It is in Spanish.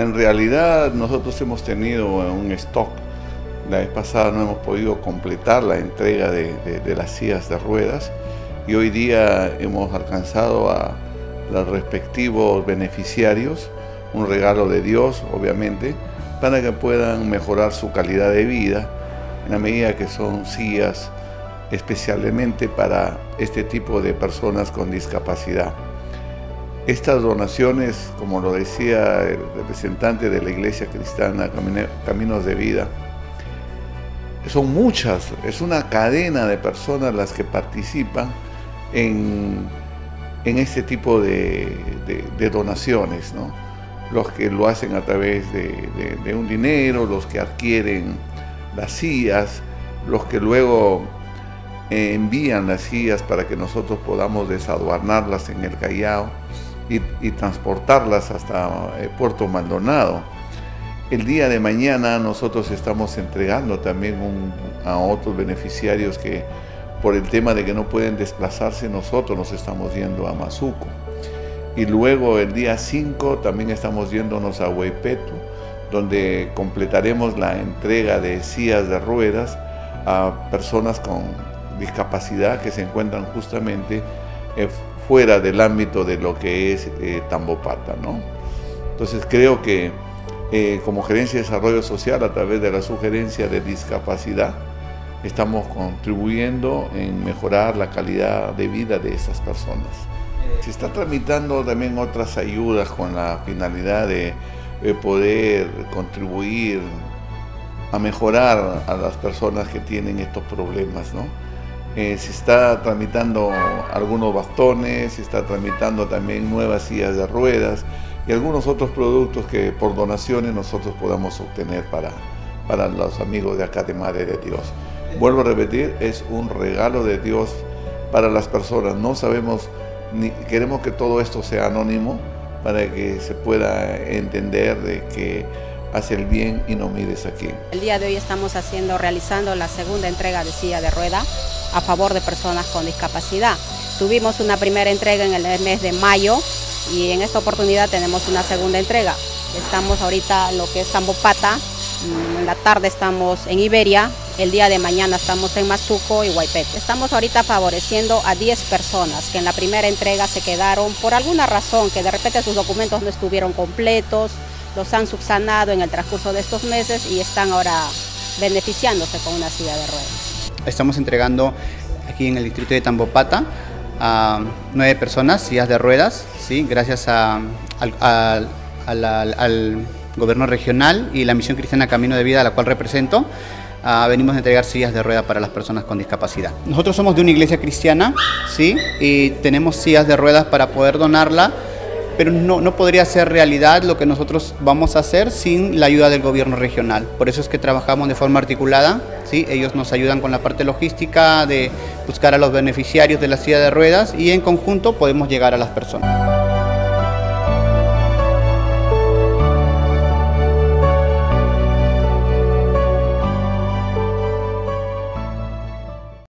En realidad nosotros hemos tenido un stock. La vez pasada no hemos podido completar la entrega de, las sillas de ruedas y hoy día hemos alcanzado a los respectivos beneficiarios un regalo de Dios, obviamente, para que puedan mejorar su calidad de vida en la medida que son sillas especialmente para este tipo de personas con discapacidad. Estas donaciones, como lo decía el representante de la Iglesia Cristiana Caminos de Vida, son muchas, es una cadena de personas las que participan en, este tipo de, donaciones, los que lo hacen a través de, un dinero, los que adquieren las sillas, los que luego eh, envían las sillas para que nosotros podamos desaduarnarlas en el Callao y, transportarlas hasta eh, Puerto Maldonado. El día de mañana nosotros estamos entregando también a otros beneficiarios que por el tema de que no pueden desplazarse, nosotros nos estamos yendo a Mazuco. Y luego el día 5 también estamos yéndonos a Huaypetu, donde completaremos la entrega de sillas de ruedas a personas con discapacidad que se encuentran justamente fuera del ámbito de lo que es eh, Tambopata. ¿no? Entonces creo que eh, como Gerencia de Desarrollo Social, a través de la sugerencia de discapacidad, estamos contribuyendo en mejorar la calidad de vida de esas personas. Se está tramitando también otras ayudas con la finalidad de poder contribuir a mejorar a las personas que tienen estos problemas, ¿no? Eh, se está tramitando algunos bastones, se está tramitando también nuevas sillas de ruedas y algunos otros productos que por donaciones nosotros podamos obtener para, para los amigos de acá de Madre de Dios. Vuelvo a repetir, es un regalo de Dios para las personas. No sabemos, ni queremos que todo esto sea anónimo para que se pueda entender de que hace el bien y no mires a quién. El día de hoy estamos haciendo, realizando la segunda entrega de silla de rueda a favor de personas con discapacidad. Tuvimos una primera entrega en el mes de mayo y en esta oportunidad tenemos una segunda entrega. Estamos ahorita lo que es Tambopata, mm, en la tarde estamos en Iberia, el día de mañana estamos en Mazuco y Huaypete. Estamos ahorita favoreciendo a 10 personas que en la primera entrega se quedaron por alguna razón, que de repente sus documentos no estuvieron completos, los han subsanado en el transcurso de estos meses y están ahora beneficiándose con una silla de ruedas. Estamos entregando aquí en el distrito de Tambopata a nueve personas, sillas de ruedas, ¿sí? gracias al, gobierno regional y la misión cristiana Camino de Vida, a la cual represento. Ah, venimos a entregar sillas de ruedas para las personas con discapacidad. Nosotros somos de una iglesia cristiana, ¿sí? Y tenemos sillas de ruedas para poder donarla pero no, no podría ser realidad lo que nosotros vamos a hacer sin la ayuda del gobierno regional. Por eso es que trabajamos de forma articulada, ¿sí? ellos nos ayudan con la parte logística de buscar a los beneficiarios de la silla de ruedas y en conjunto podemos llegar a las personas.